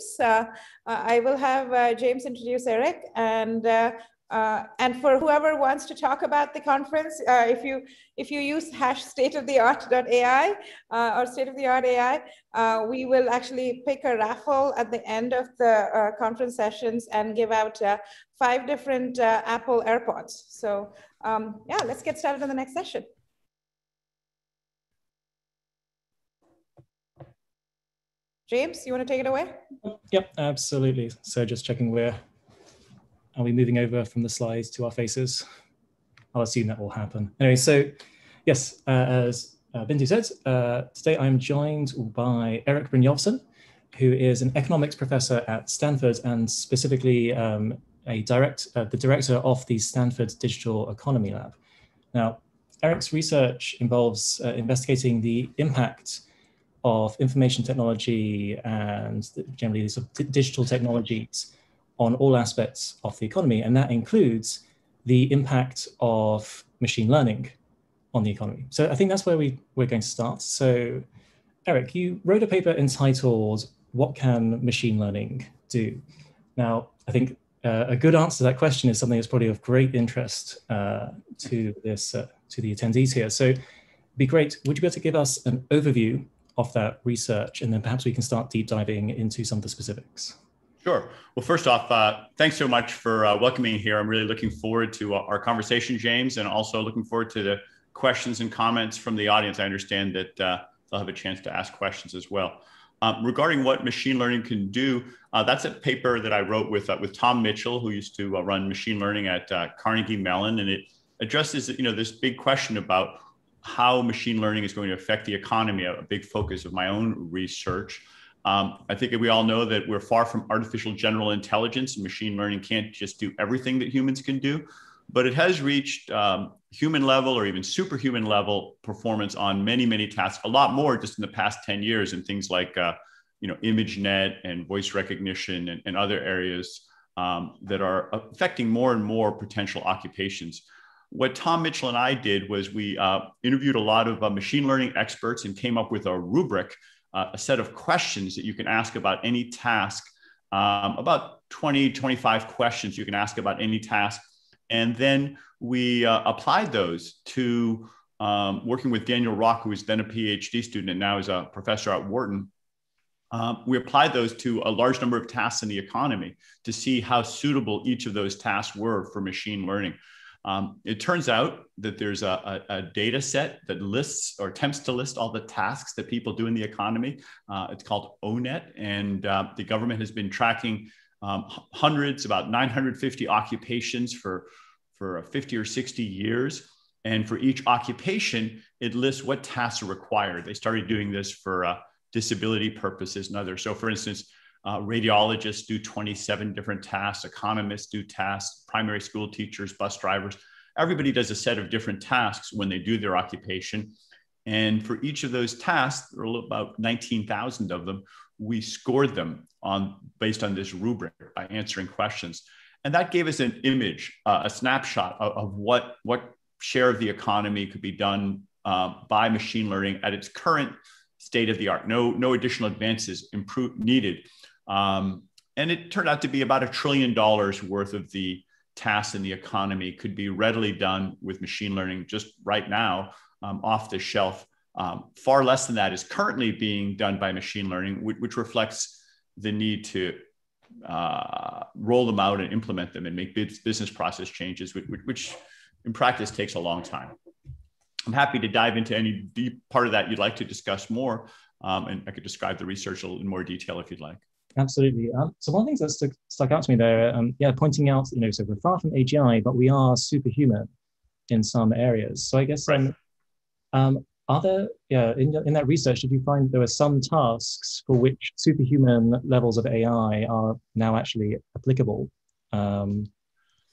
James. Uh, uh, I will have uh, James introduce Erik and uh, and for whoever wants to talk about the conference, uh, if you if you use hash stateoftheart.ai uh, or state of the art AI, we will actually pick a raffle at the end of the conference sessions and give out five different Apple AirPods. So um, yeah, let's get started on the next session. James, you want to take it away? Yep, absolutely. So just checking where are we moving over from the slides to our faces? I'll assume that will happen. Anyway, so yes, uh, as uh, Bindu said, uh, today I'm joined by Erik Brynjolfsson, who is an economics professor at Stanford and specifically um, a direct, uh, the director of the Stanford Digital Economy Lab. Now, Erik's research involves uh, investigating the impact of information technology and generally sort of digital technologies on all aspects of the economy, and that includes the impact of machine learning on the economy. So I think that's where we, we're going to start. So Erik, you wrote a paper entitled, What Can Machine Learning Do? Now, I think uh, a good answer to that question is something that's probably of great interest uh, to this uh, to the attendees here. So be great, would you be able to give us an overview that research and then perhaps we can start deep diving into some of the specifics? Sure. Well, first off, uh, thanks so much for uh, welcoming me here. I'm really looking forward to uh, our conversation, James, and also looking forward to the questions and comments from the audience. I understand that uh, they'll have a chance to ask questions as well. Um, regarding what machine learning can do, uh, that's a paper that I wrote with uh, with Tom Mitchell, who used to run machine learning at Carnegie Mellon, and it addresses you know this big question about how machine learning is going to affect the economy. A big focus of my own research. Um, I think we all know that we're far from artificial general intelligence. Machine learning can't just do everything that humans can do, but it has reached um, human level or even superhuman level performance on many, many tasks, a lot more just in the past 10 years in things like, uh, you know, ImageNet and voice recognition and, and other areas um, that are affecting more and more potential occupations. What Tom Mitchell and I did was we uh, interviewed a lot of uh, machine learning experts and came up with a rubric uh, a set of questions that you can ask about any task, um, about 20, 25 questions you can ask about any task. And then we uh, applied those to um, working with Daniel Rock, who was then a PhD student and now is a professor at Wharton. Um, we applied those to a large number of tasks in the economy to see how suitable each of those tasks were for machine learning. Um, it turns out that there's a, a, a, data set that lists or attempts to list all the tasks that people do in the economy. Uh, it's called ONET, and uh, the government has been tracking um, hundreds, about 950 occupations for, for 50 or 60 years. And for each occupation, it lists what tasks are required. They started doing this for uh, disability purposes and others. So, for instance, uh, radiologists do 27 different tasks, economists do tasks, primary school teachers, bus drivers. Everybody does a set of different tasks when they do their occupation. And for each of those tasks, there are about 19,000 of them, we scored them on based on this rubric by answering questions. And that gave us an image, uh, a snapshot of, of, what, what share of the economy could be done uh, by machine learning at its current state of the art. No, no additional advances improve, needed um, and it turned out to be about a trillion dollars worth of the tasks in the economy could be readily done with machine learning just right now um, off the shelf. Um, far less than that is currently being done by machine learning, which, which reflects the need to uh, roll them out and implement them and make business process changes, which, which in practice takes a long time. I'm happy to dive into any deep part of that you'd like to discuss more, um, and I could describe the research in more detail if you'd like. Absolutely. Um, so one of the things that stuck, stuck out to me there, um, yeah, pointing out, you know, so we're far from AGI, but we are superhuman in some areas. So I guess, right. um, um, are there, yeah, in, in that research, did you find there were some tasks for which superhuman levels of AI are now actually applicable? Um,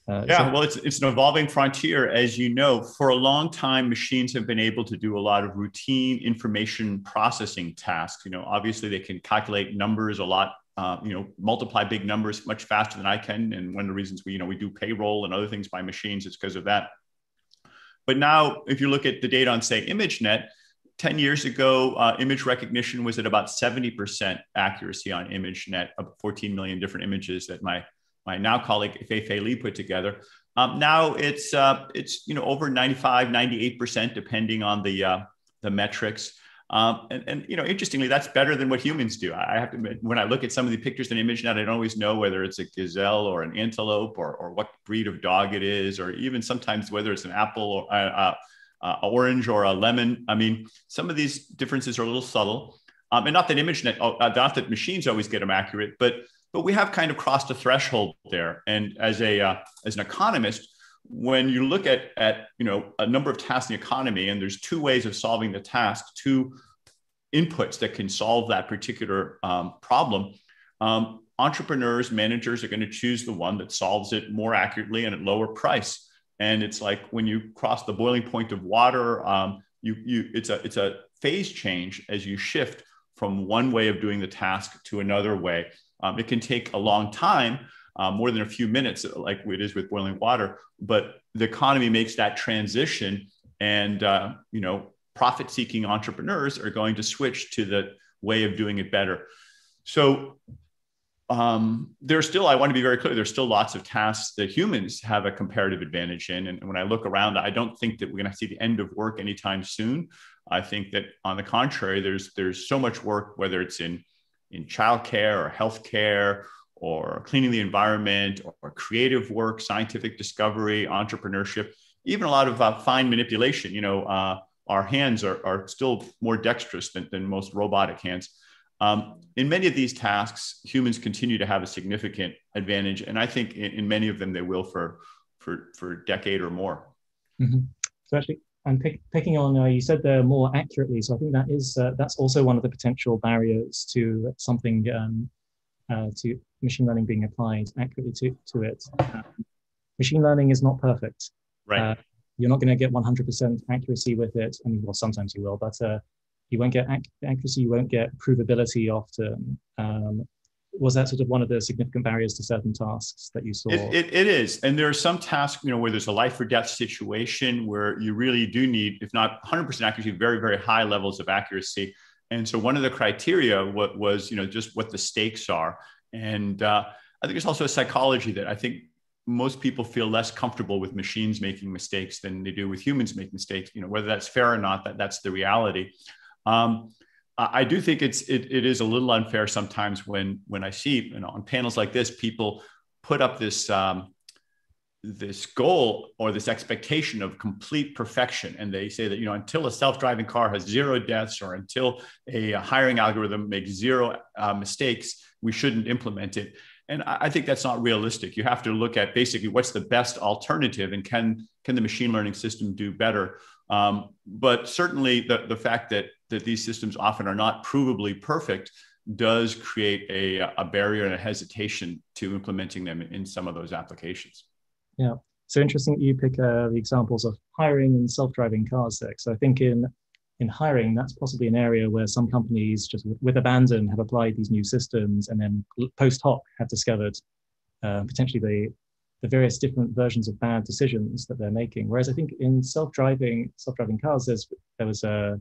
uh, yeah, so- well, it's, it's an evolving frontier. As you know, for a long time, machines have been able to do a lot of routine information processing tasks. You know, obviously, they can calculate numbers a lot uh, you know, multiply big numbers much faster than I can. And one of the reasons we, you know, we do payroll and other things by machines is because of that. But now, if you look at the data on, say, ImageNet, 10 years ago, uh, image recognition was at about 70% accuracy on ImageNet of 14 million different images that my, my now colleague Fei Fei Li put together. Um, now it's, uh, it's you know, over 95, 98%, depending on the, uh, the metrics. Um, and, and, you know, interestingly, that's better than what humans do. I have to admit, when I look at some of the pictures in ImageNet, I don't always know whether it's a gazelle or an antelope or, or what breed of dog it is, or even sometimes whether it's an apple or uh, uh, uh, orange or a lemon. I mean, some of these differences are a little subtle. Um, and not that ImageNet, uh, not that machines always get them accurate, but but we have kind of crossed a threshold there. And as a uh, as an economist, when you look at, at you know a number of tasks in the economy and there's two ways of solving the task two inputs that can solve that particular um, problem. Um, entrepreneurs managers are going to choose the one that solves it more accurately and at lower price. And it's like when you cross the boiling point of water um, you, you it's a it's a phase change as you shift from one way of doing the task to another way. Um, it can take a long time uh, more than a few minutes, like it is with boiling water. But the economy makes that transition, and uh, you know, profit-seeking entrepreneurs are going to switch to the way of doing it better. So um, there's still, I want to be very clear, there's still lots of tasks that humans have a comparative advantage in. And when I look around, I don't think that we're going to see the end of work anytime soon. I think that on the contrary, there's there's so much work, whether it's in in childcare or healthcare or cleaning the environment or creative work, scientific discovery, entrepreneurship, even a lot of uh, fine manipulation. You know, uh, our hands are, are still more dexterous than, than most robotic hands. Um, in many of these tasks, humans continue to have a significant advantage, and I think in, in many of them they will for for for a decade or more. Mm-hmm. So actually, and pick, picking on uh, you said there more accurately, so I think that is uh, that's also one of the potential barriers to something um, uh, to machine learning being applied accurately to, to it. Um, machine learning is not perfect. Right. Uh, you're not going to get 100% accuracy with it. I mean, well, sometimes you will, but uh, you won't get ac- accuracy, you won't get provability often. Um, was that sort of one of the significant barriers to certain tasks that you saw? It, it, it is. And there are some tasks, you know, where there's a life or death situation where you really do need, if not 100% accuracy, very, very high levels of accuracy. And so one of the criteria was, you know, just what the stakes are. And uh, I think there's also a psychology that I think most people feel less comfortable with machines making mistakes than they do with humans making mistakes. You know, whether that's fair or not, that that's the reality. Um, I do think it's it, it is a little unfair sometimes when when I see you know on panels like this, people put up this um, this goal or this expectation of complete perfection. And they say that you know until a self-driving car has zero deaths or until a, a hiring algorithm makes zero uh, mistakes we shouldn't implement it. And I, I think that's not realistic. You have to look at basically what's the best alternative and can can the machine learning system do better? Um, but certainly the, the fact that that these systems often are not provably perfect does create a, a barrier and a hesitation to implementing them in some of those applications yeah. So interesting you pick uh, the examples of hiring and self-driving cars there. So I think in in hiring, that's possibly an area where some companies just with abandon have applied these new systems and then post hoc have discovered uh, potentially the the various different versions of bad decisions that they're making. Whereas I think in self-driving self-driving cars, there's there was a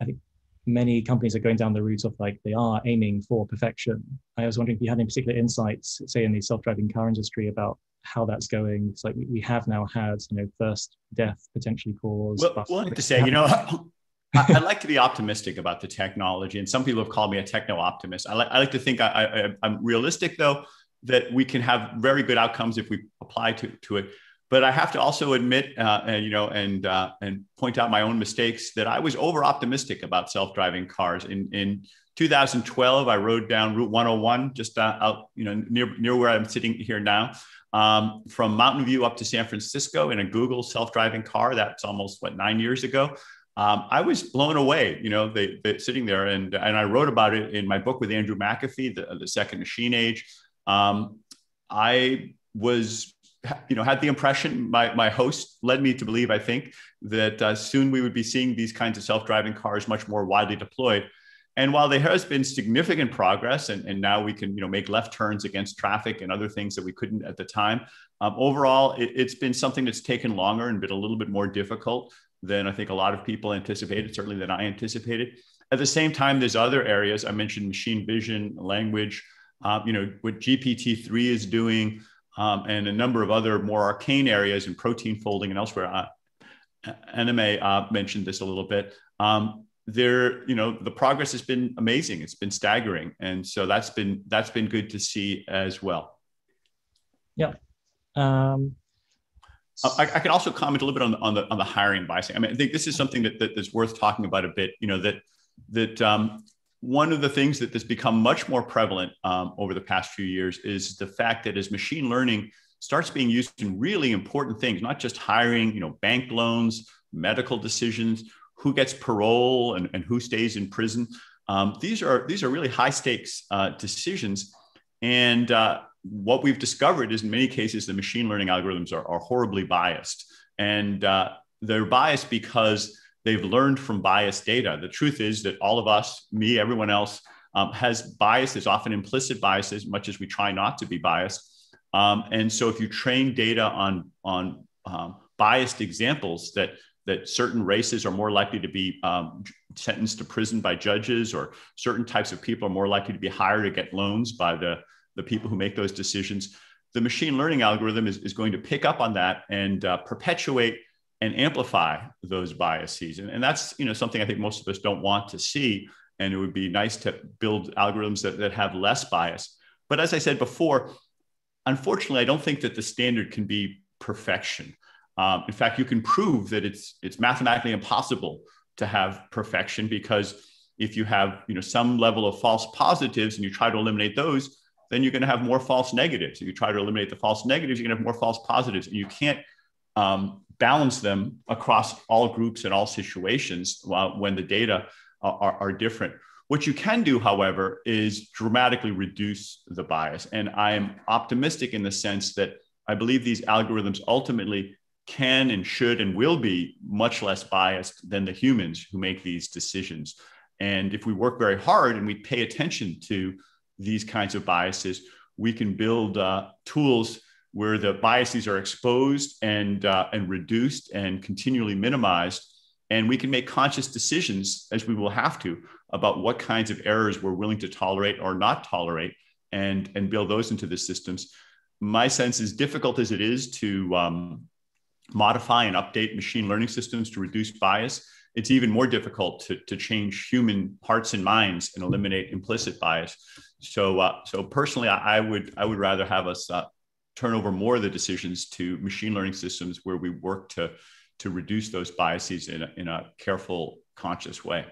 I think many companies are going down the route of like they are aiming for perfection. I was wondering if you had any particular insights, say in the self-driving car industry, about how that's going. It's like we, we have now had, you know, first death potentially caused. Well, well I have to say, you know, I, I, like to be optimistic about the technology, and some people have called me a techno optimist. I, like I like to think I, I, am realistic, though, that we can have very good outcomes if we apply to, to it. But I have to also admit, uh, and you know, and uh, and point out my own mistakes that I was over optimistic about self-driving cars. In in 2012, I rode down Route 101, just uh, out, you know, near near where I'm sitting here now um, from Mountain View up to San Francisco in a Google self-driving car. That's almost what nine years ago. Um, I was blown away, you know, they, they, sitting there, and and I wrote about it in my book with Andrew McAfee, the, the Second Machine Age. Um, I was, you know, had the impression my my host led me to believe, I think, that uh, soon we would be seeing these kinds of self-driving cars much more widely deployed. And while there has been significant progress, and, and now we can you know make left turns against traffic and other things that we couldn't at the time, um, overall it, has been something that's taken longer and been a little bit more difficult. than I think a lot of people anticipated, certainly than I anticipated. At the same time, there's other areas. I mentioned machine vision, language, uh, you know, what GPT-3 is doing, um, and a number of other more arcane areas in protein folding and elsewhere. Uh, Anime uh, mentioned this a little bit. Um, there, you know, the progress has been amazing. It's been staggering, and so that's been that's been good to see as well. Yeah. Um, I, I, can also comment a little bit on the, on the on the hiring bias. I mean, I think this is something that, that is worth talking about a bit. You know that that um, one of the things that has become much more prevalent um, over the past few years is the fact that as machine learning starts being used in really important things, not just hiring, you know, bank loans, medical decisions, who gets parole and, and who stays in prison. Um, these are these are really high stakes uh, decisions, and uh, what we've discovered is in many cases the machine learning algorithms are, are horribly biased, and uh, they're biased because they've learned from biased data. The truth is that all of us, me, everyone else, um, has biases, often implicit biases, much as we try not to be biased. Um, and so, if you train data on on um, biased examples that that certain races are more likely to be um, sentenced to prison by judges, or certain types of people are more likely to be hired to get loans by the the people who make those decisions, the machine learning algorithm is, is going to pick up on that and uh, perpetuate and amplify those biases. And, and that's you know something I think most of us don't want to see. And it would be nice to build algorithms that, that have less bias. But as I said before, unfortunately, I don't think that the standard can be perfection. Um, in fact, you can prove that it's it's mathematically impossible to have perfection because if you have you know some level of false positives and you try to eliminate those, then you're going to have more false negatives. If you try to eliminate the false negatives, you're going to have more false positives, and you can't um, balance them across all groups and all situations when the data are, are different. What you can do, however, is dramatically reduce the bias. And I am optimistic in the sense that I believe these algorithms ultimately can and should and will be much less biased than the humans who make these decisions. And if we work very hard and we pay attention to these kinds of biases, we can build uh, tools where the biases are exposed and, uh, and reduced and continually minimized. And we can make conscious decisions, as we will have to, about what kinds of errors we're willing to tolerate or not tolerate and, and build those into the systems. My sense is difficult as it is to um, modify and update machine learning systems to reduce bias. It's even more difficult to, to change human hearts and minds and eliminate implicit bias. So, uh, so personally, I, I, would I would rather have us uh, turn over more of the decisions to machine learning systems where we work to to reduce those biases in a, in a careful, conscious way.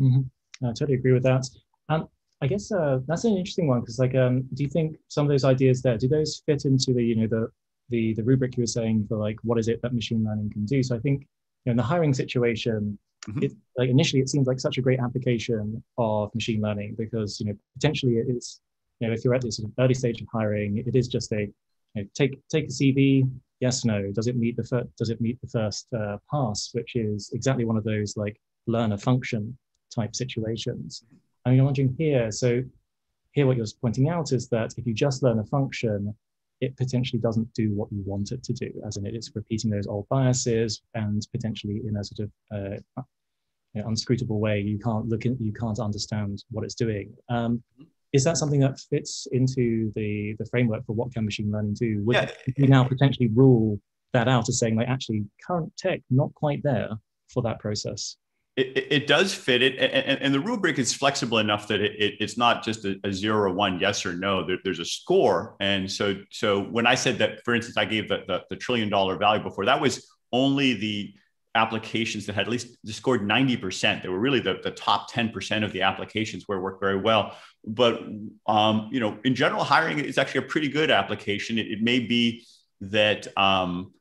Mm-hmm. I totally agree with that. Um, I guess uh, that's an interesting one because, like, um, do you think some of those ideas there do those fit into the you know the the the rubric you were saying for like what is it that machine learning can do? So I think you know, in the hiring situation, mm-hmm. it, like initially it seems like such a great application of machine learning because you know potentially it's you know if you're at this sort of early stage of hiring, it is just a you know, take take a CV, yes, no. Does it meet the fir- does it meet the first uh, pass, which is exactly one of those like learn a function type situations. I mean, I'm wondering here. So here, what you're pointing out is that if you just learn a function, it potentially doesn't do what you want it to do, as in it's repeating those old biases and potentially in a sort of uh, you know, unscrutable way, you can't look at, you can't understand what it's doing. Um, is that something that fits into the the framework for what can machine learning do? Would yeah. we now potentially rule that out as saying like actually current tech not quite there for that process? It, it, does fit it, and, and, the rubric is flexible enough that it, it it's not just a, a, zero or one, yes or no. There, there's a score, and so so when I said that, for instance, I gave the, the, the trillion dollar value before, that was only the applications that had at least scored 90%. They were really the, the top 10% of the applications where it worked very well. But, um, you know, in general, hiring is actually a pretty good application. It, it may be that um,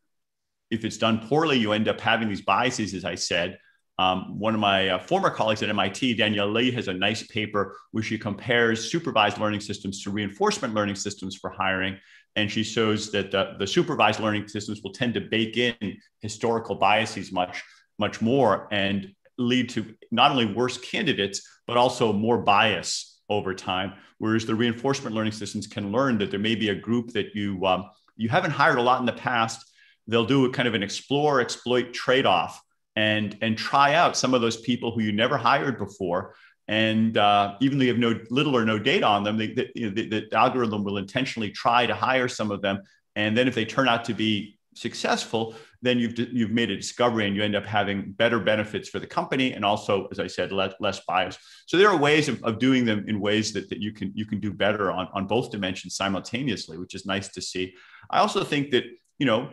if it's done poorly, you end up having these biases, as I said. Um, one of my uh, former colleagues at MIT, Danielle Li, has a nice paper where she compares supervised learning systems to reinforcement learning systems for hiring. And she shows that the, the, supervised learning systems will tend to bake in historical biases much much more and lead to not only worse candidates but also more bias over time. Whereas the reinforcement learning systems can learn that there may be a group that you um, you haven't hired a lot in the past. They'll do a kind of an explore exploit trade-off and and try out some of those people who you never hired before and uh, even though you have no little or no data on them, the, you know, the, the, algorithm will intentionally try to hire some of them. And then if they turn out to be successful, then you've you've made a discovery and you end up having better benefits for the company and also, as I said, less, less bias. So there are ways of, of doing them in ways that, that you can you can do better on, on both dimensions simultaneously, which is nice to see. I also think that you know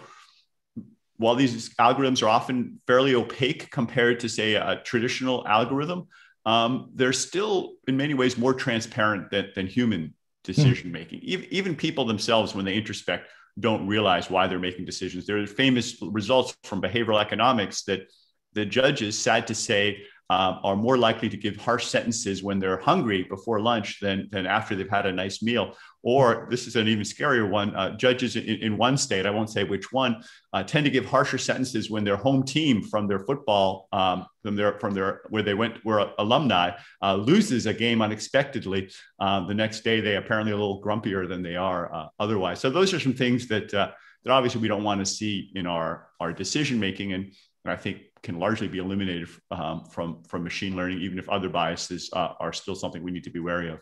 while these algorithms are often fairly opaque compared to say a traditional algorithm um, they're still in many ways more transparent than, than human decision making. Mm. Even, even people themselves, when they introspect, don't realize why they're making decisions. There are famous results from behavioral economics that the judges, sad to say, um, are more likely to give harsh sentences when they're hungry before lunch than, than after they've had a nice meal. Or this is an even scarier one uh, judges in, in, one state, I won't say which one, uh, tend to give harsher sentences when their home team from their football, um, from their, from their, where they went, were alumni, uh, loses a game unexpectedly. Uh, the next day, they apparently a little grumpier than they are uh, otherwise. So those are some things that, uh, that obviously we don't want to see in our, our decision making. And, and I think can largely be eliminated um, from from machine learning, even if other biases uh, are still something we need to be wary of.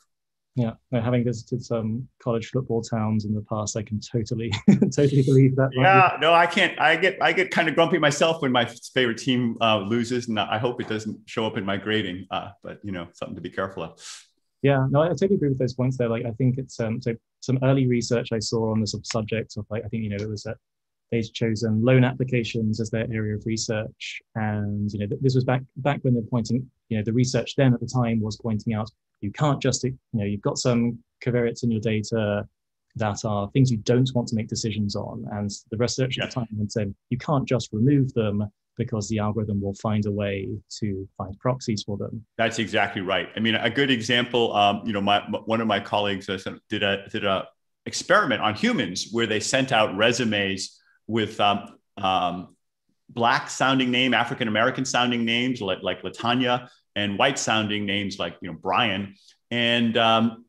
Yeah, having visited some college football towns in the past, I can totally totally believe that. Yeah, no, I can't. I get I get kind of grumpy myself when my favorite team uh, loses, and I hope it doesn't show up in my grading. Uh, but you know, something to be careful of. Yeah, no, I totally agree with those points there. Like, I think it's um, so some early research I saw on the subject of like I think you know it was at they'd chosen loan applications as their area of research. And you know, this was back back when they're pointing, you know, the research then at the time was pointing out you can't just, you know, you've got some covariates in your data that are things you don't want to make decisions on. And the research yeah. at the time had said you can't just remove them because the algorithm will find a way to find proxies for them. That's exactly right. I mean, a good example, um, you know, my, one of my colleagues uh, did a did a experiment on humans where they sent out resumes with um, um, black sounding name, African American sounding names like, like Latanya, and white sounding names like you know Brian. And um,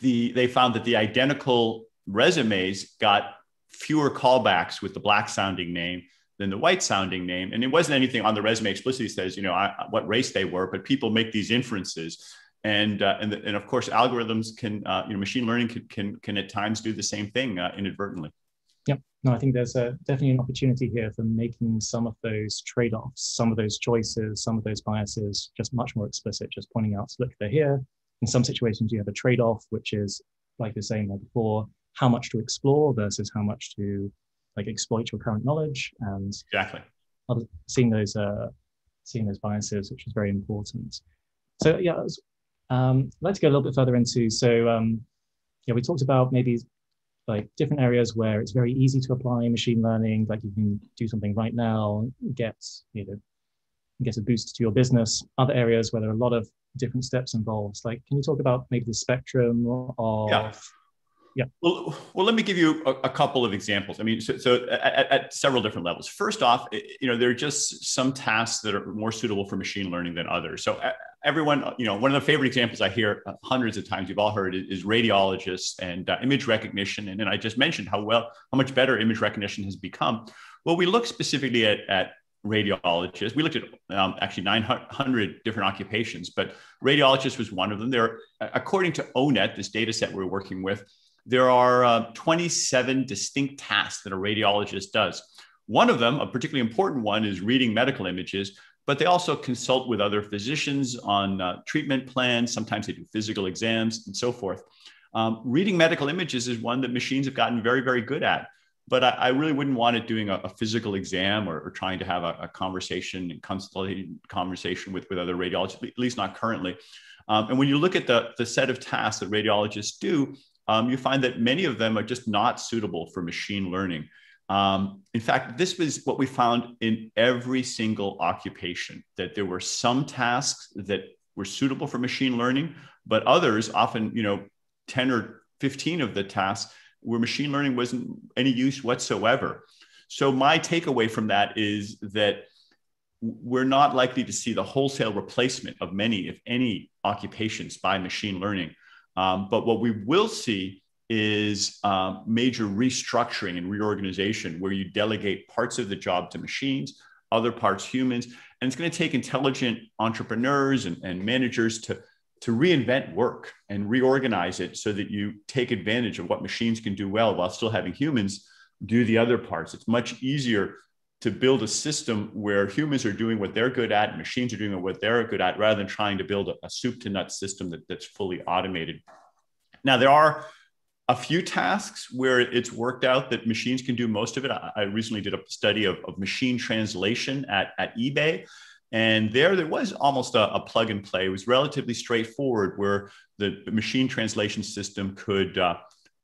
the they found that the identical resumes got fewer callbacks with the black sounding name than the white sounding name. And it wasn't anything on the resume explicitly says, you know, I, what race they were, but people make these inferences. And, uh, and, and of course, algorithms can, uh, you know, machine learning can, can, can at times do the same thing uh, inadvertently. Yep. No, I think there's a, definitely an opportunity here for making some of those trade offs, some of those choices, some of those biases just much more explicit, just pointing out, look, they're here. In some situations, you have a trade off, which is, like you're saying there before, how much to explore versus how much to like exploit your current knowledge and exactly seeing those uh, seeing those biases, which is very important. So yeah, um, I'd like to go a little bit further into so um, yeah, we talked about maybe like different areas where it's very easy to apply machine learning, like you can do something right now, get, you know, get a boost to your business. Other areas where there are a lot of different steps involved. Like, can you talk about maybe the spectrum of yeah. Yeah. Well, well, let me give you a, a couple of examples. I mean, so, so at, at, several different levels. First off, you know, there are just some tasks that are more suitable for machine learning than others. So everyone, you know, one of the favorite examples I hear hundreds of times, you've all heard, is radiologists and uh, image recognition. And then I just mentioned how well, how much better image recognition has become. Well, we look specifically at, at radiologists. We looked at um, actually 900 different occupations, but radiologist was one of them. There, according to ONET, this data set we're working with, there are uh, 27 distinct tasks that a radiologist does. One of them, a particularly important one, is reading medical images, but they also consult with other physicians on uh, treatment plans. Sometimes they do physical exams and so forth. Um, reading medical images is one that machines have gotten very, very good at. But I, I really wouldn't want it doing a, a physical exam or, or, trying to have a, a conversation and consulting conversation with, with other radiologists, at least not currently. Um, and when you look at the, the set of tasks that radiologists do, um, you find that many of them are just not suitable for machine learning. Um, in fact, this was what we found in every single occupation that there were some tasks that were suitable for machine learning, but others, often, you know, 10 or 15 of the tasks where machine learning wasn't any use whatsoever. So, my takeaway from that is that we're not likely to see the wholesale replacement of many, if any, occupations by machine learning. Um, but what we will see is um, major restructuring and reorganization where you delegate parts of the job to machines, other parts humans. And it's going to take intelligent entrepreneurs and, and managers to, to reinvent work and reorganize it so that you take advantage of what machines can do well while still having humans do the other parts. It's much easier to build a system where humans are doing what they're good at, and machines are doing what they're good at, rather than trying to build a, a soup to nuts system that, that's fully automated. Now, there are a few tasks where it's worked out that machines can do most of it. I, I recently did a study of, of, machine translation at, at eBay. And there, there was almost a, a, plug and play. It was relatively straightforward, where the, the machine translation system could uh,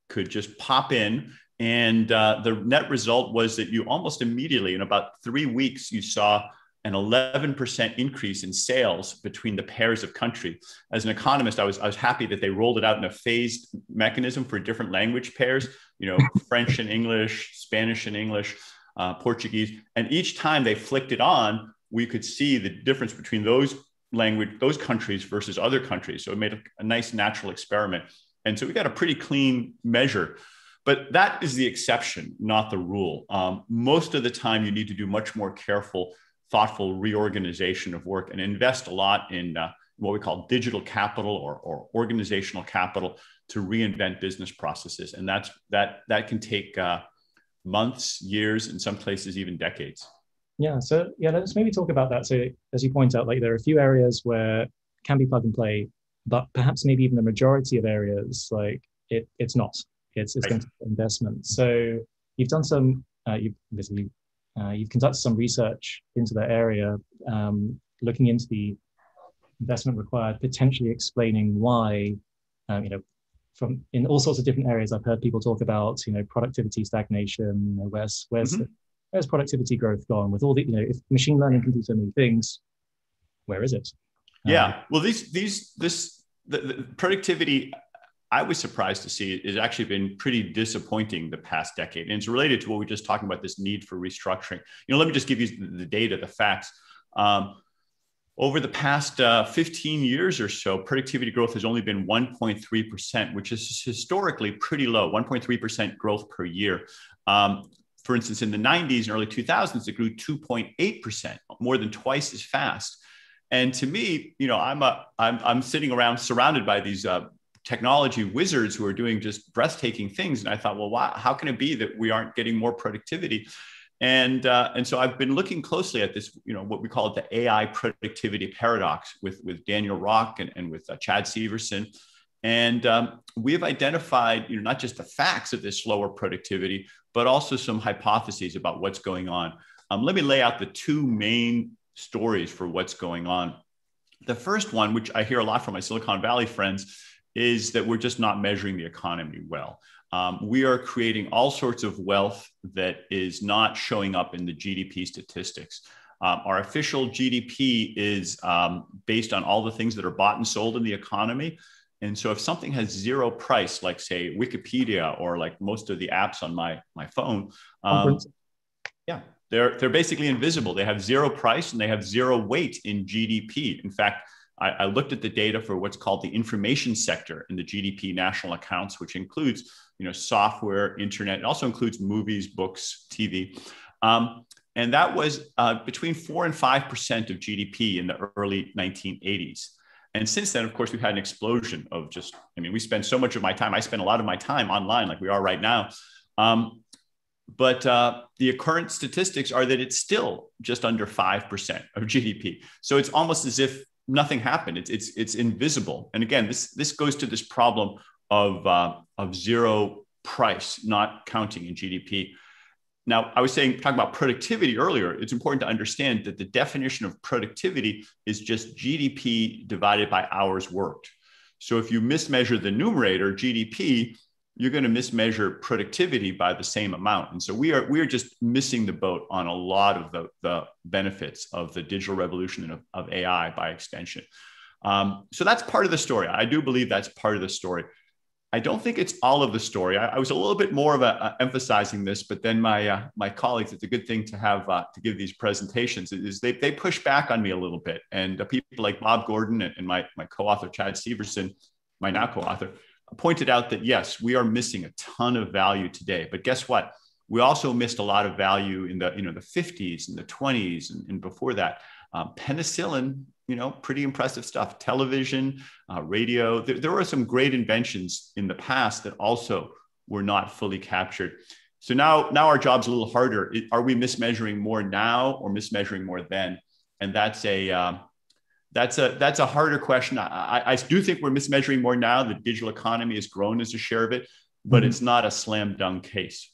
could just pop in, and uh, the net result was that you almost immediately, in about three weeks, you saw an 11% increase in sales between the pairs of country. As an economist, I was, I was happy that they rolled it out in a phased mechanism for different language pairs, you know, French and English, Spanish and English, uh, Portuguese. And each time they flicked it on, we could see the difference between those language, those countries versus other countries. So it made a, a nice natural experiment. And so we got a pretty clean measure. But that is the exception, not the rule. Um, most of the time, you need to do much more careful thoughtful reorganization of work and invest a lot in uh, what we call digital capital or, or organizational capital to reinvent business processes. And that's that that can take uh, months, years, in some places even decades. Yeah. So yeah, let's maybe talk about that. So as you point out, like there are a few areas where can be plug and play, but perhaps maybe even the majority of areas like it it's not. It's it's right. going to be investment. So you've done some uh, you've obviously uh, you've conducted some research into that area, um, looking into the investment required, potentially explaining why, um, you know, from in all sorts of different areas. I've heard people talk about, you know, productivity stagnation. You know, where's where's mm-hmm. where's productivity growth gone? With all the, you know, if machine learning can do so many things, where is it? Yeah. Um, well, these these this the, the productivity I was surprised to see it has actually been pretty disappointing the past decade. And it's related to what we are just talking about this need for restructuring. You know, let me just give you the data, the facts. Um, over the past uh, 15 years or so, productivity growth has only been 1.3%, which is historically pretty low 1.3% growth per year. Um, for instance, in the 90s and early 2000s, it grew 2.8%, more than twice as fast. And to me, you know, I'm a, I'm, I'm sitting around surrounded by these uh, technology wizards who are doing just breathtaking things. And I thought, well, why, how can it be that we aren't getting more productivity? And, uh, and so I've been looking closely at this, you know, what we call it the AI productivity paradox with, with Daniel Rock and, and with uh, Chad Syverson. And um, we have identified, you know, not just the facts of this slower productivity, but also some hypotheses about what's going on. Um, let me lay out the two main stories for what's going on. The first one, which I hear a lot from my Silicon Valley friends, is that we're just not measuring the economy well. Um, we are creating all sorts of wealth that is not showing up in the GDP statistics. Um, our official GDP is um, based on all the things that are bought and sold in the economy. And so if something has zero price, like say Wikipedia or like most of the apps on my, my phone, um, yeah, they're, they're basically invisible. They have zero price and they have zero weight in GDP. In fact, I, I, looked at the data for what's called the information sector in the GDP national accounts, which includes you know software, internet. It also includes movies, books, TV. Um, and that was uh, between four and five percent of GDP in the early 1980s. And since then, of course, we've had an explosion of just. I mean, we spend so much of my time. I spend a lot of my time online, like we are right now. Um, but uh, the current statistics are that it's still just under 5% of GDP. So it's almost as if nothing happened. It's it's it's invisible. And again, this this goes to this problem of uh, of zero price not counting in GDP. Now, I was saying talking about productivity earlier. It's important to understand that the definition of productivity is just GDP divided by hours worked. So if you mismeasure the numerator, GDP, you're going to mismeasure productivity by the same amount. And so we are we are just missing the boat on a lot of the, the benefits of the digital revolution and of, of AI by extension. Um, so that's part of the story. I do believe that's part of the story. I don't think it's all of the story. I, I was a little bit more of a, emphasizing this, but then my uh, my colleagues, it's a good thing to have uh, to give these presentations. Is they they push back on me a little bit, and uh, people like Bob Gordon and, and my my co-author Chad Syverson, my now co-author, pointed out that yes, we are missing a ton of value today. But guess what? We also missed a lot of value in the you know the 50s and the 20s and, and before that. Um, penicillin, you know, pretty impressive stuff. Television, uh, radio. There, there were some great inventions in the past that also were not fully captured. So now, now our job's a little harder. Are we mismeasuring more now or mismeasuring more then? And that's a um, that's a that's a harder question. I, I, do think we're mismeasuring more now. The digital economy has grown as a share of it, but mm-hmm. it's not a slam dunk case.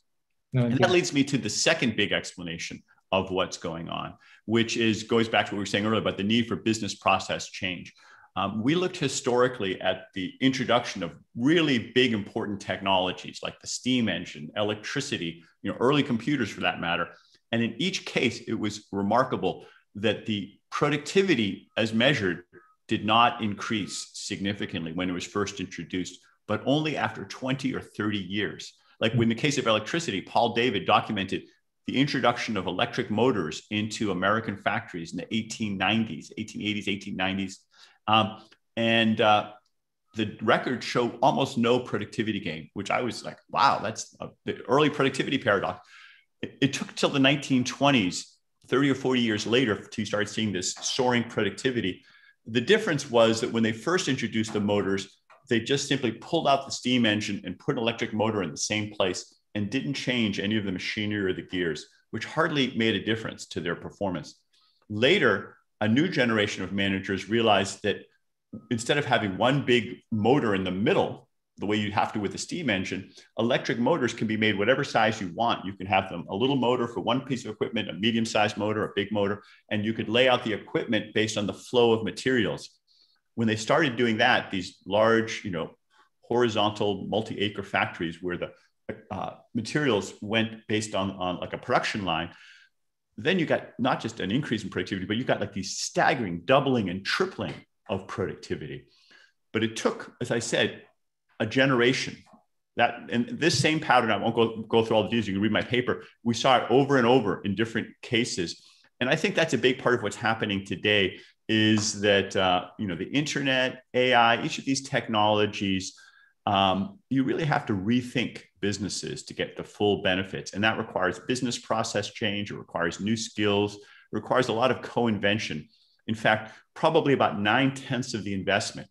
No, and that leads me to the second big explanation of what's going on, which is goes back to what we were saying earlier about the need for business process change. Um, we looked historically at the introduction of really big, important technologies like the steam engine, electricity, you know, early computers for that matter. And in each case, it was remarkable that the productivity as measured did not increase significantly when it was first introduced, but only after 20 or 30 years. Like in the case of electricity, Paul David documented the introduction of electric motors into American factories in the 1890s, 1880s, 1890s. Um, and uh, the records show almost no productivity gain, which I was like, wow, that's a, the early productivity paradox. It, it took till the 1920s, 30 or 40 years later, to start seeing this soaring productivity. The difference was that when they first introduced the motors, they just simply pulled out the steam engine and put an electric motor in the same place and didn't change any of the machinery or the gears, which hardly made a difference to their performance. Later, a new generation of managers realized that instead of having one big motor in the middle, the way you have to with a steam engine, electric motors can be made whatever size you want. You can have them a little motor for one piece of equipment, a medium sized motor, a big motor, and you could lay out the equipment based on the flow of materials. When they started doing that, these large, you know, horizontal multi acre factories where the uh, materials went based on, on like a production line, then you got not just an increase in productivity, but you got like these staggering doubling and tripling of productivity. But it took, as I said, a generation. That and this same pattern, I won't go, go through all the details. You can read my paper. We saw it over and over in different cases. And I think that's a big part of what's happening today is that uh, you know the internet, AI, each of these technologies um, you really have to rethink businesses to get the full benefits. And that requires business process change, it requires new skills, it requires a lot of co invention. In fact, probably about nine tenths of the investment,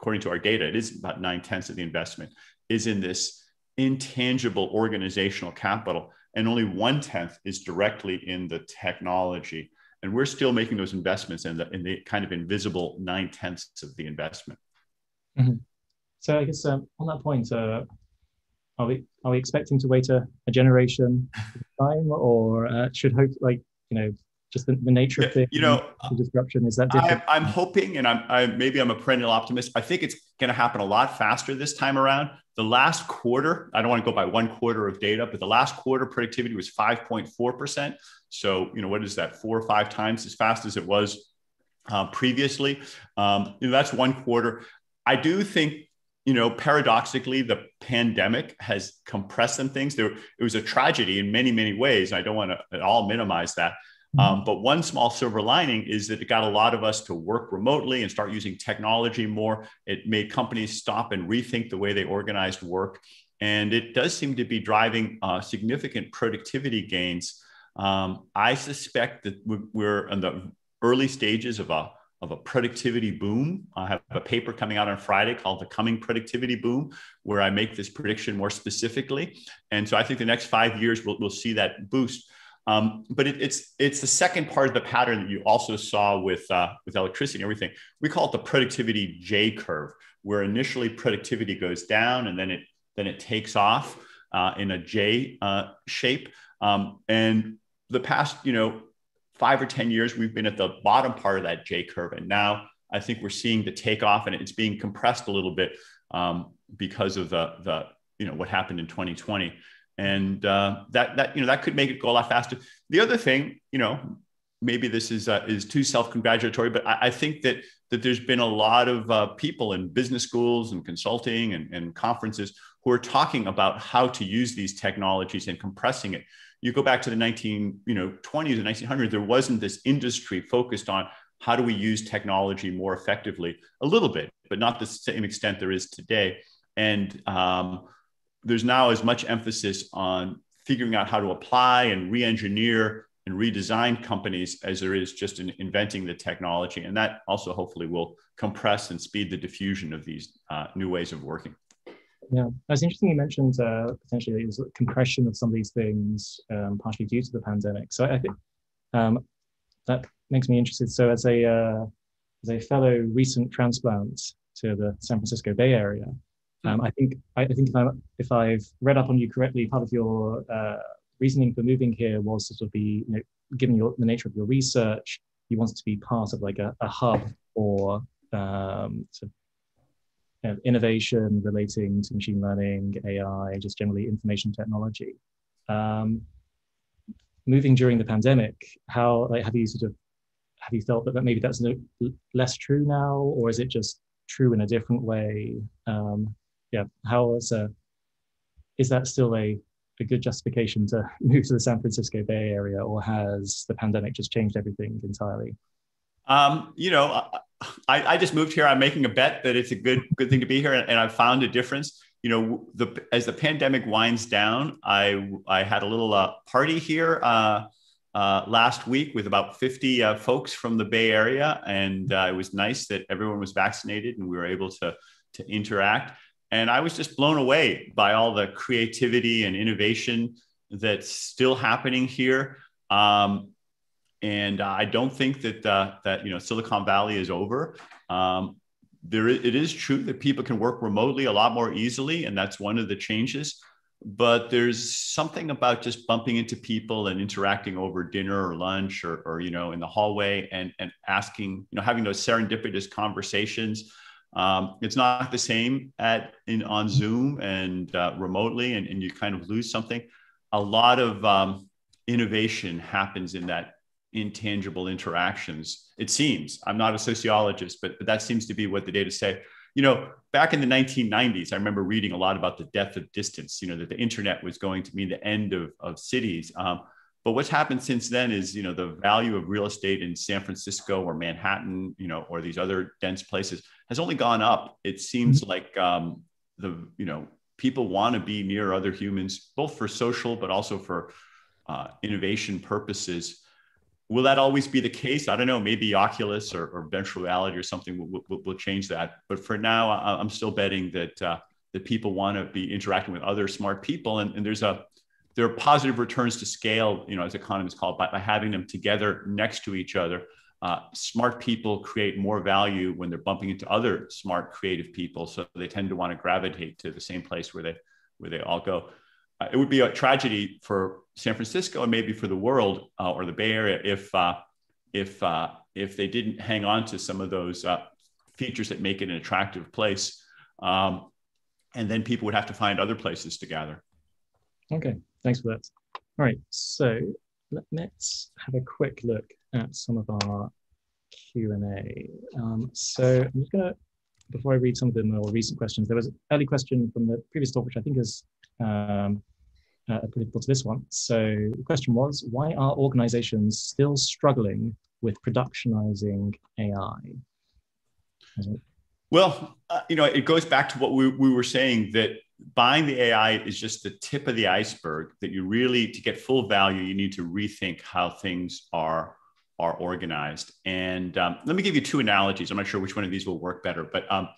according to our data, it is about nine tenths of the investment, is in this intangible organizational capital. And only one tenth is directly in the technology. And we're still making those investments in the, in the kind of invisible nine tenths of the investment. Mm-hmm. So I guess um, on that point, uh, are we are we expecting to wait a, a generation time, or uh, should hope like you know just the, the nature of things, you know, the disruption is that different? I'm, I'm hoping, and I'm I, maybe I'm a perennial optimist. I think it's going to happen a lot faster this time around. The last quarter, I don't want to go by one quarter of data, but the last quarter productivity was 5.4 percent. So you know what is that? Four or five times as fast as it was uh, previously. Um, you know, that's one quarter. I do think you know, paradoxically, the pandemic has compressed some things. There, it was a tragedy in many, many ways. I don't want to at all minimize that. Mm-hmm. Um, but one small silver lining is that it got a lot of us to work remotely and start using technology more. It made companies stop and rethink the way they organized work. And it does seem to be driving uh, significant productivity gains. Um, I suspect that we're in the early stages of a of a productivity boom. I have a paper coming out on Friday called The Coming Productivity Boom, where I make this prediction more specifically. And so I think the next five years we'll, we'll see that boost. Um, but it, it's it's the second part of the pattern that you also saw with uh, with electricity and everything. We call it the productivity J curve, where initially productivity goes down and then it then it takes off uh, in a J uh, shape. Um, and the past, you know, five or 10 years, we've been at the bottom part of that J curve. And now I think we're seeing the takeoff and it's being compressed a little bit um, because of the, the, you know, what happened in 2020. And uh, that, that, you know, that could make it go a lot faster. The other thing, you know, maybe this is, uh, is too self-congratulatory, but I, I, think that, that there's been a lot of uh, people in business schools and consulting and, and conferences who are talking about how to use these technologies and compressing it. You go back to the 19 you know 20s and 1900s there wasn't this industry focused on how do we use technology more effectively. A little bit but not the same extent there is today. And um, there's now as much emphasis on figuring out how to apply and re-engineer and redesign companies as there is just in inventing the technology. And that also hopefully will compress and speed the diffusion of these uh, new ways of working. Yeah, that's interesting. You mentioned uh, potentially was compression of some of these things, um, partially due to the pandemic. So I think um, that makes me interested. So as a uh, as a fellow recent transplant to the San Francisco Bay Area, um, I think I, I think if, i if I've read up on you correctly, part of your uh, reasoning for moving here was sort of the you know, given your, the nature of your research, you wanted to be part of like a, a hub for um, sort of, you know, innovation relating to machine learning, AI, just generally information technology. Um, moving during the pandemic, how like have you sort of have you felt that, that maybe that's no, less true now, or is it just true in a different way? Um, yeah, how is uh, is that still a a good justification to move to the San Francisco Bay Area, or has the pandemic just changed everything entirely? Um, you know, I, I just moved here. I'm making a bet that it's a good good thing to be here, and, I've found a difference. You know, the as the pandemic winds down, I I had a little uh, party here uh, uh, last week with about 50 uh, folks from the Bay Area, and uh, it was nice that everyone was vaccinated and we were able to to interact. And I was just blown away by all the creativity and innovation that's still happening here. Um, and I don't think that uh, that you know Silicon Valley is over. Um, there, it is true that people can work remotely a lot more easily, and that's one of the changes. But there's something about just bumping into people and interacting over dinner or lunch or, or you know in the hallway and and asking you know having those serendipitous conversations um, it's not the same at in on Zoom and uh, remotely, and, and you kind of lose something. A lot of um, innovation happens in that intangible interactions. It seems I'm not a sociologist, but, but that seems to be what the data say. You know, back in the 1990s, I remember reading a lot about the death of distance. You know that the internet was going to mean the end of of cities. Um, but what's happened since then is, you know, the value of real estate in San Francisco or Manhattan, you know, or these other dense places has only gone up. It seems mm-hmm. like um, the, you know, people want to be near other humans, both for social, but also for uh, innovation purposes. Will that always be the case? I don't know. Maybe Oculus or, or virtual reality or something will, will, will, change that. But for now, I'm still betting that uh, that people want to be interacting with other smart people, and, and there's a there are positive returns to scale, you know, as economists call it, by, by having them together next to each other. Uh, smart people create more value when they're bumping into other smart, creative people. So they tend to want to gravitate to the same place where they where they all go. Uh, it would be a tragedy for San Francisco and maybe for the world uh, or the Bay Area if uh, if uh, if they didn't hang on to some of those uh, features that make it an attractive place. Um, and then people would have to find other places to gather. Okay, thanks for that. All right, so let, us have a quick look at some of our Q&A. Um, so I'm just gonna, before I read some of the more recent questions, there was an early question from the previous talk, which I think is um, uh, applicable to this one. So the question was, why are organizations still struggling with productionizing AI? Well, uh, you know, it goes back to what we, we were saying that buying the AI is just the tip of the iceberg. That you really, to get full value, you need to rethink how things are are organized. And um, let me give you two analogies. I'm not sure which one of these will work better, but um,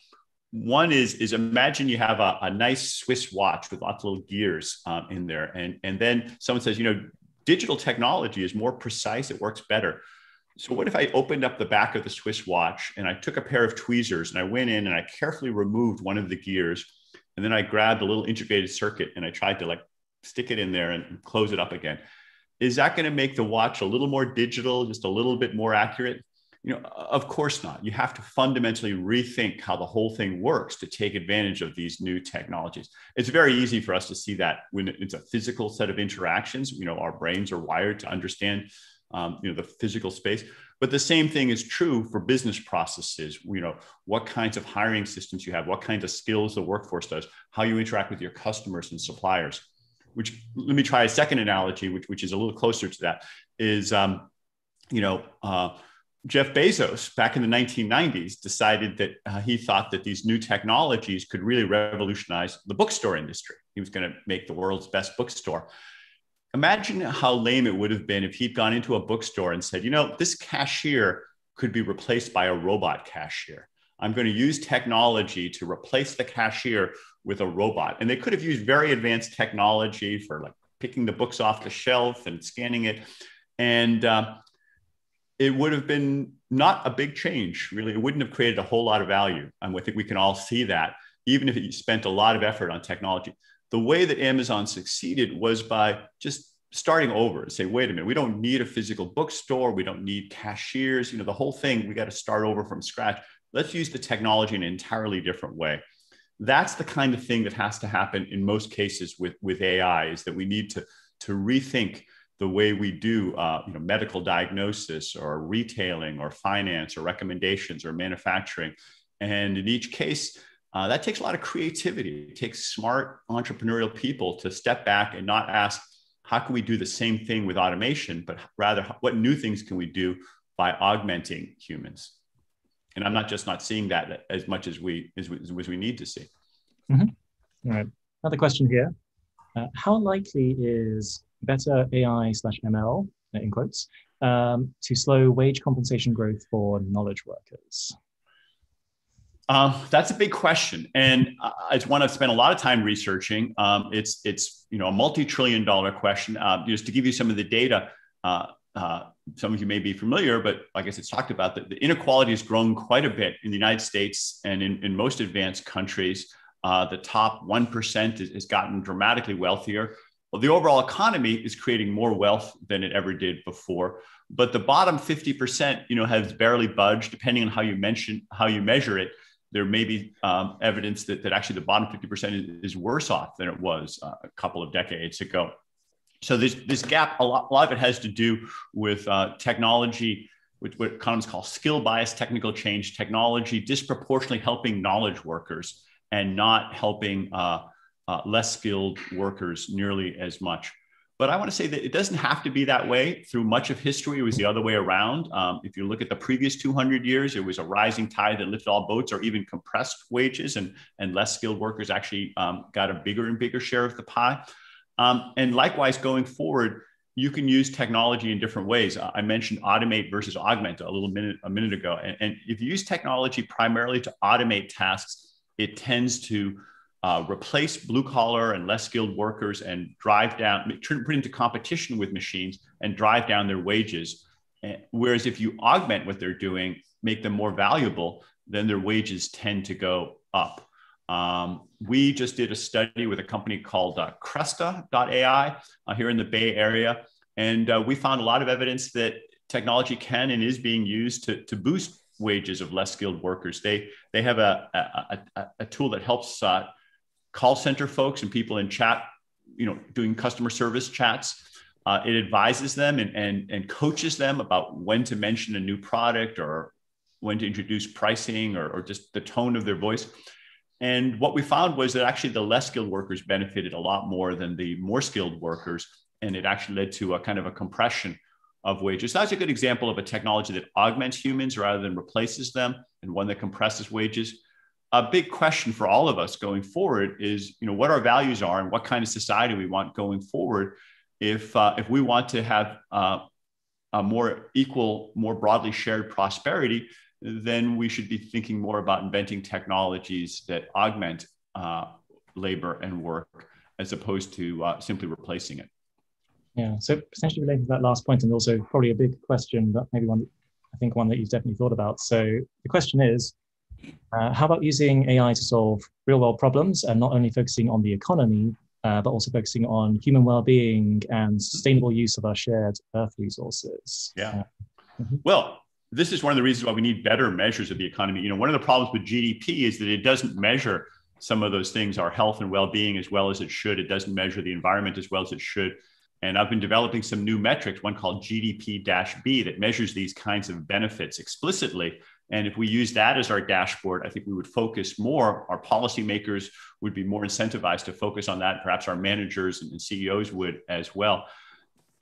one is is imagine you have a, a, nice Swiss watch with lots of little gears um, in there, and and then someone says, you know, digital technology is more precise. It works better. So what if I opened up the back of the Swiss watch and I took a pair of tweezers and I went in and I carefully removed one of the gears and then I grabbed a little integrated circuit and I tried to like stick it in there and close it up again. Is that going to make the watch a little more digital, just a little bit more accurate? You know, of course not. You have to fundamentally rethink how the whole thing works to take advantage of these new technologies. It's very easy for us to see that when it's a physical set of interactions. You know, our brains are wired to understand, um, you know, the physical space. But the same thing is true for business processes. You know, what kinds of hiring systems you have, what kinds of skills the workforce does, how you interact with your customers and suppliers. Which let me try a second analogy, which which is a little closer to that. Is um, you know. Uh, Jeff Bezos, back in the 1990s, decided that uh, he thought that these new technologies could really revolutionize the bookstore industry. He was going to make the world's best bookstore. Imagine how lame it would have been if he'd gone into a bookstore and said, you know, this cashier could be replaced by a robot cashier. I'm going to use technology to replace the cashier with a robot. And they could have used very advanced technology for like picking the books off the shelf and scanning it. And uh, it would have been not a big change, really. It wouldn't have created a whole lot of value. And I think we can all see that, even if you spent a lot of effort on technology. The way that Amazon succeeded was by just starting over and say, wait a minute, we don't need a physical bookstore. We don't need cashiers. You know, the whole thing, we got to start over from scratch. Let's use the technology in an entirely different way that's the kind of thing that has to happen in most cases with, with AI is that we need to, to rethink the way we do uh, you know, medical diagnosis or retailing or finance or recommendations or manufacturing. And in each case, uh, that takes a lot of creativity. It takes smart entrepreneurial people to step back and not ask, how can we do the same thing with automation, but rather, what new things can we do by augmenting humans? and I'm not just not seeing that as much as we as we, as we need to see. Mm-hmm. All right. Another question here: uh, How likely is better AI slash ML in quotes um, to slow wage compensation growth for knowledge workers? Um, that's a big question, and it's one I've spent a lot of time researching. Um, it's it's you know a multi-trillion dollar question. Uh, just to give you some of the data, uh, uh, some of you may be familiar, but I guess it's talked about that the inequality has grown quite a bit in the United States and in, in most advanced countries. Uh, the top 1% has gotten dramatically wealthier. Well, the overall economy is creating more wealth than it ever did before. But the bottom 50%, you know, has barely budged, depending on how you mention, how you measure it. There may be um, evidence that, that actually the bottom 50% is, worse off than it was uh, a couple of decades ago. So this this gap a lot, a lot of it has to do with uh, technology with what economists call skill bias technical change technology disproportionately helping knowledge workers and not helping uh, uh, less skilled workers nearly as much but i want to say that it doesn't have to be that way through much of history it was the other way around um, if you look at the previous 200 years it was a rising tide that lifted all boats or even compressed wages and, and less skilled workers actually um, got a bigger and bigger share of the pie um, and likewise, going forward, you can use technology in different ways. I mentioned automate versus augment a little minute a minute ago. And, and if you use technology primarily to automate tasks, it tends to uh, replace blue collar and less skilled workers and drive down, put into competition with machines and drive down their wages. Whereas if you augment what they're doing, make them more valuable, then their wages tend to go up. Um, we just did a study with a company called uh, Cresta.ai uh, here in the Bay Area. And uh, we found a lot of evidence that technology can and is being used to, to boost wages of less skilled workers. They, they have a, a, a, a tool that helps uh, call center folks and people in chat, you know, doing customer service chats. Uh, it advises them and, and, and coaches them about when to mention a new product or when to introduce pricing or, or just the tone of their voice. And what we found was that actually the less skilled workers benefited a lot more than the more skilled workers. And it actually led to a kind of a compression of wages. That's a good example of a technology that augments humans rather than replaces them and one that compresses wages. A big question for all of us going forward is, you know, what our values are and what kind of society we want going forward. If, uh, if we want to have uh, a more equal, more broadly shared prosperity, then we should be thinking more about inventing technologies that augment uh, labor and work as opposed to uh, simply replacing it. Yeah, so essentially related to that last point, and also probably a big question, but maybe one, I think one that you've definitely thought about. So the question is, uh, how about using AI to solve real world problems and not only focusing on the economy, uh, but also focusing on human well-being and sustainable use of our shared earth resources? Yeah. Mm-hmm. Well, this is one of the reasons why we need better measures of the economy. You know, one of the problems with GDP is that it doesn't measure some of those things, our health and well-being as well as it should. It doesn't measure the environment as well as it should. And I've been developing some new metrics, one called GDP-B that measures these kinds of benefits explicitly. And if we use that as our dashboard, I think we would focus more, our policymakers would be more incentivized to focus on that. Perhaps our managers and CEOs would as well.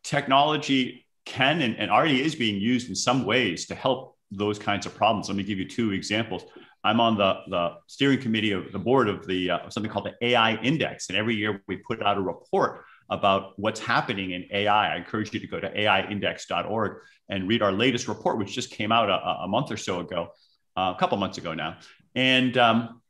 Technology can and, and already is being used in some ways to help those kinds of problems. Let me give you two examples. I'm on the, the steering committee of the board of the uh, something called the AI Index, and every year we put out a report about what's happening in AI. I encourage you to go to aiindex.org and read our latest report, which just came out a, a month or so ago, uh, a couple months ago now. And um,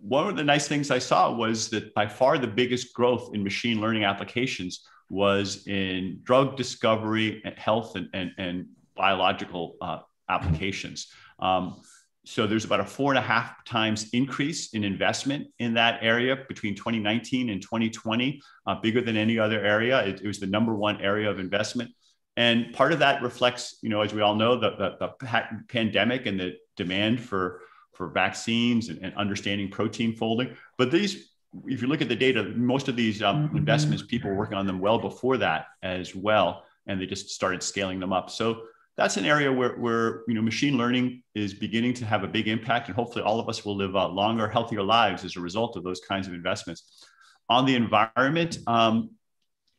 one of the nice things I saw was that by far the biggest growth in machine learning applications was in drug discovery, and health, and, and, and biological uh, applications. Um, so there's about a four and a half times increase in investment in that area between 2019 and 2020, uh, bigger than any other area. It, it, was the number one area of investment. And part of that reflects, you know, as we all know, the, the, the pandemic and the demand for, for vaccines and, and, understanding protein folding. But these, if you look at the data, most of these um, mm-hmm. investments, people were working on them well before that as well. And they just started scaling them up. So that's an area where, where you know machine learning is beginning to have a big impact and hopefully all of us will live uh, longer healthier lives as a result of those kinds of investments. On the environment um,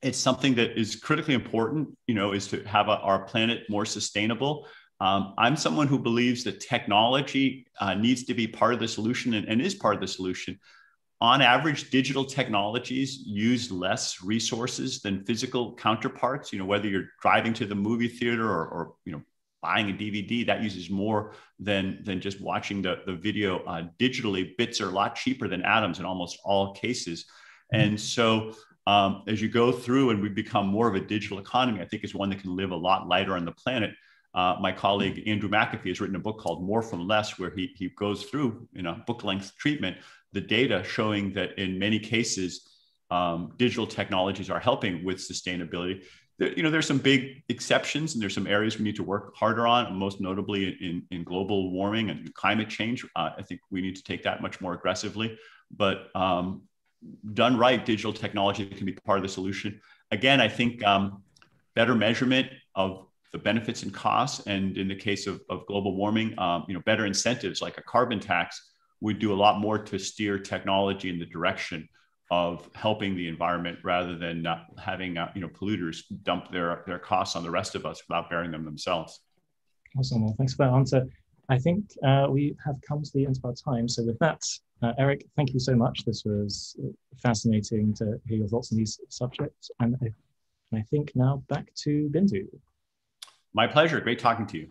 it's something that is critically important you know is to have a, our planet more sustainable. Um, i'm someone who believes that technology uh, needs to be part of the solution and, and is part of the solution on average, digital technologies use less resources than physical counterparts. You know, whether you're driving to the movie theater or, or you know, buying a DVD, that uses more than than just watching the, the video uh, digitally. Bits are a lot cheaper than atoms in almost all cases. Mm-hmm. And so um, as you go through and we become more of a digital economy, I think is one that can live a lot lighter on the planet. Uh, my colleague Andrew McAfee has written a book called More from Less, where he, he goes through you know book length treatment the data showing that in many cases, um, digital technologies are helping with sustainability. There, you know, there's some big exceptions, and there's some areas we need to work harder on. Most notably in, in global warming and climate change. Uh, I think we need to take that much more aggressively. But um, done right, digital technology can be part of the solution. Again, I think um, better measurement of the benefits and costs, and in the case of, of global warming, um, you know, better incentives like a carbon tax would do a lot more to steer technology in the direction of helping the environment rather than not having uh, you know polluters dump their their costs on the rest of us without bearing them themselves. Awesome. Well, thanks for that answer. I think uh, we have come to the end of our time. So with that, uh, Erik, thank you so much. This was fascinating to hear your thoughts on these subjects. And I, and I think now back to Bindu. My pleasure. Great talking to you.